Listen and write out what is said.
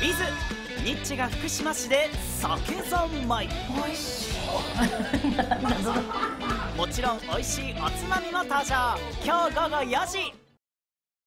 ビズニッチが福島市で酒三昧。おいしい。もちろん美味しいおつまみも登場。今日午後4時。